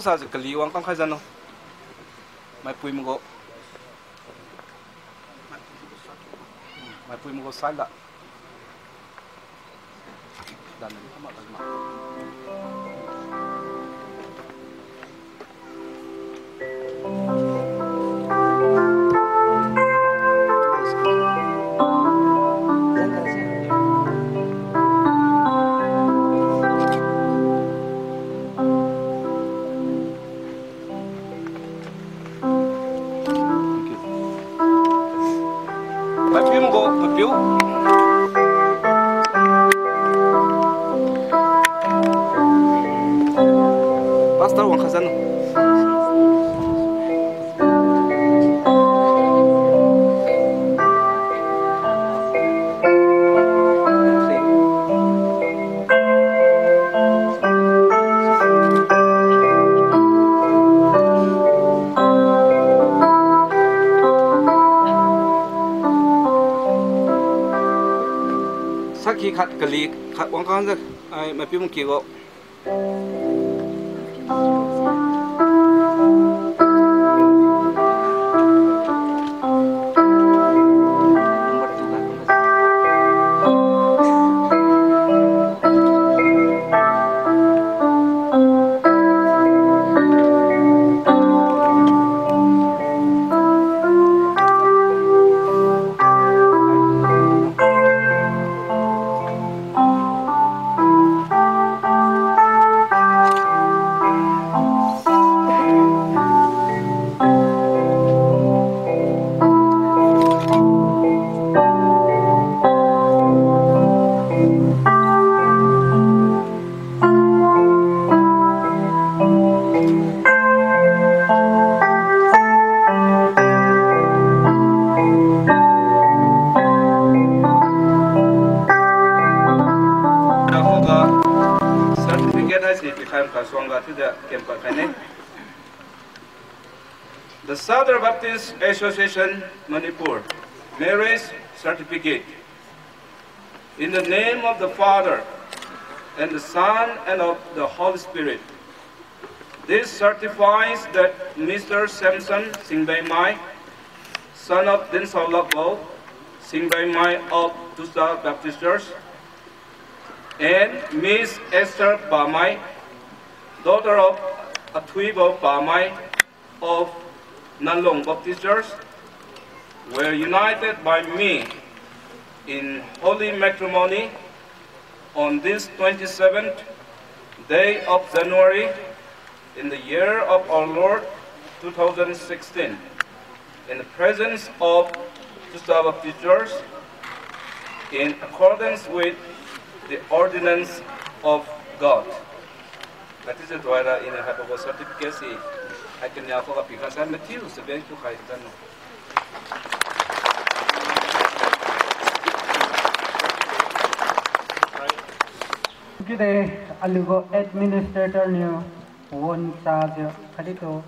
sa zi kali wang kang khazan no mai pui mungo mai pui mungo sala dan ni kama kama 마스터 왕 khi khát cái lý khát quảng cáo ra ai mà biết một kỳ gọi oh khane The Southern Baptist Association Manipur marriage certificate in the name of the Father and the Son and of the Holy Spirit. This certifies that Mr. Samson Singbai Mai, son of Dinsau Lakbo, Singbai Mai of Tusa Baptist Church, and Miss Esther Bamai, daughter of Atuibo Bamai of Nalong Baptist Church, were united by me in holy matrimony on this 27th day of January in the year of our Lord 2016 in the presence of Baptist Church in accordance with the ordinance of God. That is the dry in a hypovosotic gas. I can now a because I'm materials, the bench to hide them. Today, Alugo administrator new one thousand kadito.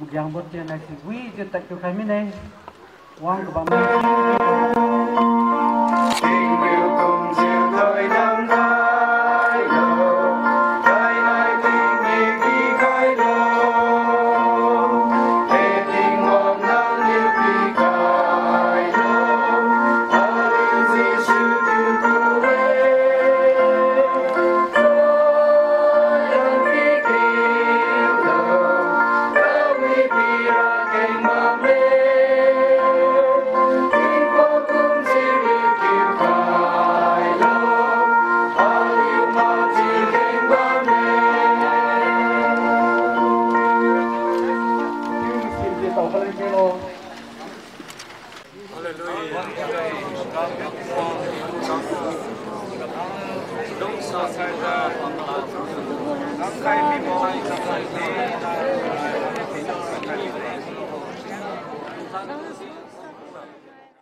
Mugyang bot na si Wii, jutak yung kami na mama.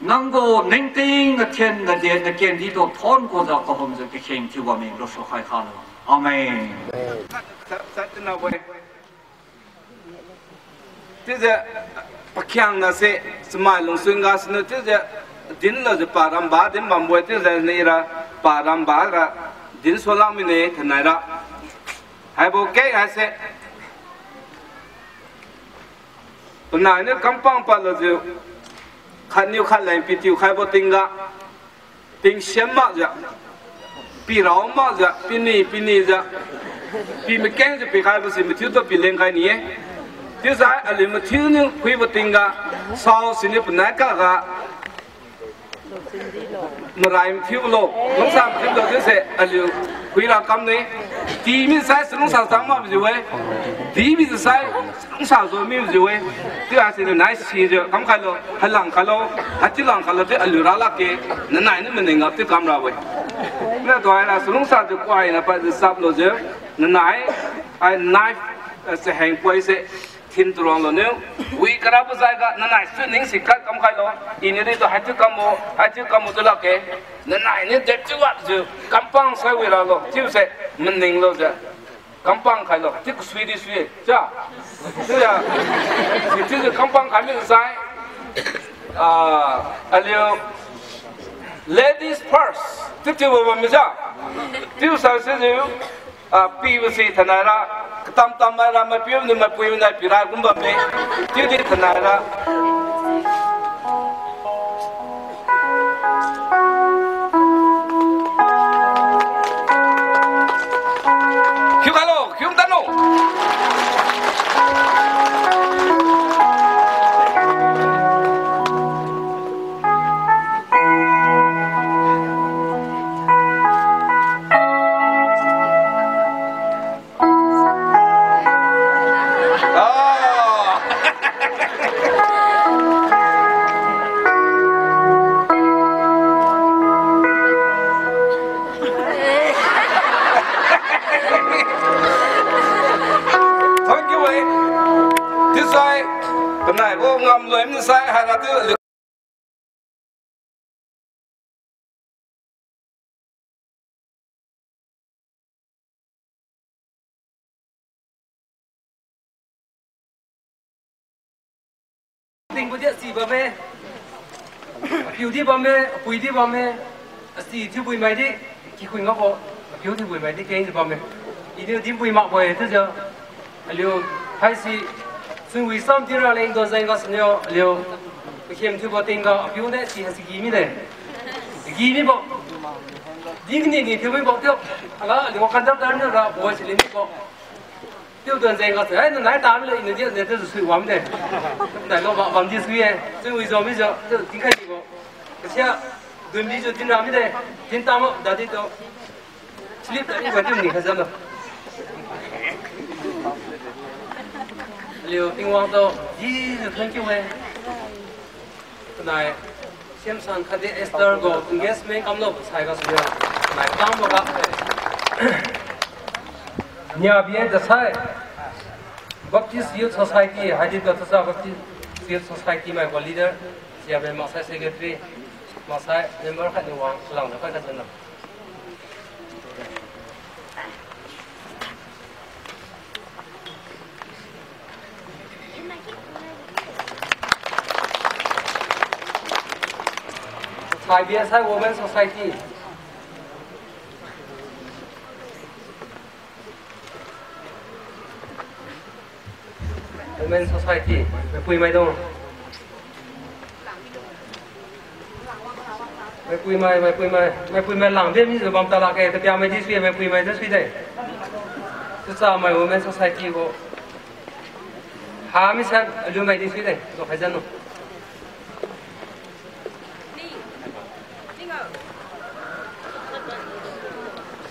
no nang thiên je param ba din mam we thế giờ ne ra param ba ra din so la mi ne thanai ra. Hai bo ke ha se. Nai ne kampang pa lo je khăn nhiều khăn lai bị tiêu khai bộ tinh ra tinh xem mà ja. bị rao mà ja, bị ni bị ni ja. bị mấy cái gì bị khai bộ gì mà thiếu tôi bị lên khai ni e sai a le mà thiếu những khui bộ tinh ra sau xin nhập pa cả ra, mà lại thiếu lộ nông sản thiếu lo thế sẽ a lưu khui ra cam này tí mình sai sinh nông sản sang mà bây giờ tí mình sai long rồi zo mi bi we tiu a si ni nai si je kam khai lo hay lăng khai lo hay chỉ lăng khai lo thì a le ra là cái na nai ni me ne ngap te ra we là xuống sao thì quay là phải được sap lo je na nai ai nãy à, sẽ hành quay sẽ thiên turong lo neu wi kara bu zai ga na nai su ning si kat kam khai lo ini ri to ha chu kam mo ha chu kam mo to la ke na nai ni de chu wat ju kam pang sai wi la lo chu se min ning lo kam khai lo ti sui di sui ja ya ti ti kam khai mi sai à alio ladies first. ti ti wo mi ja ti sa se ju à pi wo si thana ra tam tam ma ra ma pi ni ma pi na pi ra kum ba me ti ti thana ra này có ngầm sai hay là thứ tình của địa chỉ bà mẹ? Biểu đi bà mẹ bùi đi bà mẹ. À, chỉ thì bùi mày đi. Chỉ khuyên ngóc bộ biểu à, thì bùi mày đi, kênh thì bà mẹ. Ý điều tìm bùi mọc bùi thế giờ. Liệu hay si xin vì xong thì ra lên đồ danh có xin nhau liệu cái khiêm thiếu bà tình có biểu đấy chỉ là chỉ ghi mi đấy ghi mi bộ đi cái này thì thiếu mi bộ thiếu là liệu căn chấp đến nữa là bùi chỉ lên mi bộ tiêu tuần dành có thể nó nói tám lợi nó điện nó sự quắm này tại nó vào vào đi suy ấyซึ่งวิจารณ์ไม่เจอจะทิ้งใครดีกว่าก็เชื่อเดินดีจะทิ้งน้ำไม่ได้ทิ้งตามอ่ะดาดีตัวสลิปแต่นี่วันที่หนึ่งเขาจะมาเร็วทิ้งวางตัวยี่สิบครั้งกี่วันนายเชื่อมสันคดีเอสเตอร์ก็อินเกสเมนต์กำลังใช้ก็สุดยอดนายตั้งบอก Ding Wang Yeah, thank you, man. Tonight, Xiam San Kandi Esther Go, Nges Meng Kam Lop, Sai Ga Suyo. Tonight, Kam Bo Ga. Nya Bien Dasai. Baptist Youth Society, Hadid Gatasa Baptist Youth Society, my leader. Sia Masai Secretary, Masai member Wang, IBSI women society women society कोई मैं दूँ मैं कोई मैं मैं कोई मैं मैं कोई मैं लांबे मिस बम तला के तो प्यार में जी सुई मैं कोई मैं जी सुई दे? तो सब मैं वोमेन सोसाइटी को हाँ मिस जो मैं जी सुई दे तो फ़ैज़नू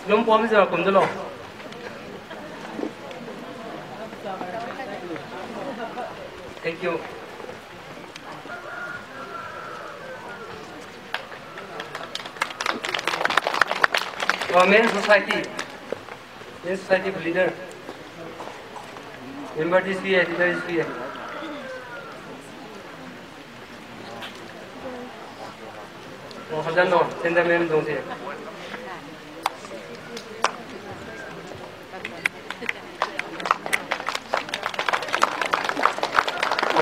4本目じゃこんじゃろ。Thank you. Our main society, main society leader. Remember this year, leader is here. 어, 감사합니 다. 센터 매님 동 생.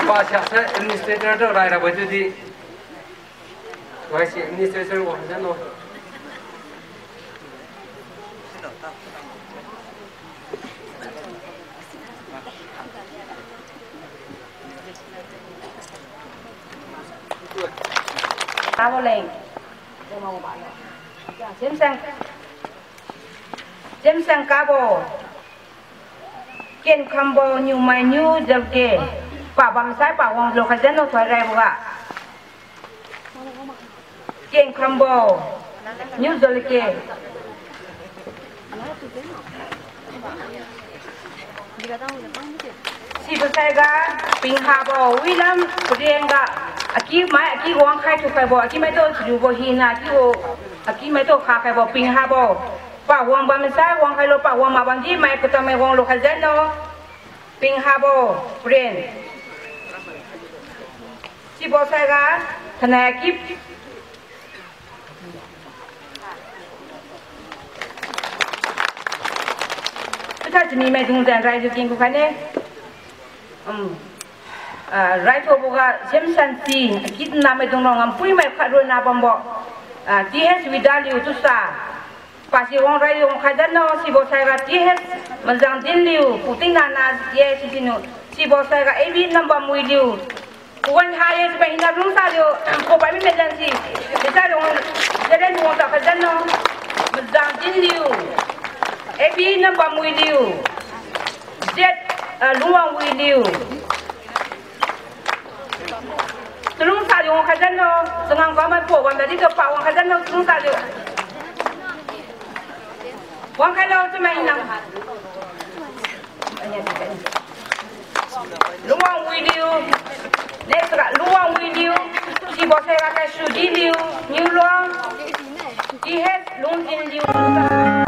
Sa administrator to rai ra baju di Vice administrator wo khazan no Abo lên Để mà bạn Xem sang. Xem sang cabo Kiên combo ป่าบำไซป่าวงโลกาเซนโนถอยไรบัวเก่งครัมโบนิวโซลเก่งสิบไซกาปิงฮาโบวิลัมเรียงกาอากิไม่อากิวังใครถูกไคบออากิไม่ต้องอยู่บอหินาอากิโออากิไม่ต้องขาไคบอปิงฮาโบอป่าวงบำไซวังใครโลป่าวงมาบังทีไม่ก็ต้องไม่วังโลกาเซนโนปิงฮาโบอเรียน wang lo khai zen no ping ha bo friend si bo sai ga thana aki ถ้าจะมีแม่ดุงแดนไรจะกินกูคันเนี่ยอืมอ่าไรทัวบุกะเชมสันซีคิดนาไม่ตรงน้องอันปุ้ยไม่ขัดรนาบอมบอกอ่าที่เฮสวิดาลิวตุสาภาษีวงไรวงขัดนอสิบอสายกะที่เฮสมันจังดินลิวปุตินานาเยสิสินุสิบอสายกะเอวีนัมบามุยลิว Kuan hai sebab ina dulu sahaja eh, Kau bagi medan si Bisa dong Jadi ni orang tak kerjaan dong Medan jin diu Ebi ina buang mui diu Jad eh, Luang mui diu Terung sahaja orang kerjaan dong Dengan kau amat buah Wang kerjaan dong Terima kasih Terima Luang video. Next kat luang video. Si bosera saya rakan sudi liu Ni luang. Di head Luang video.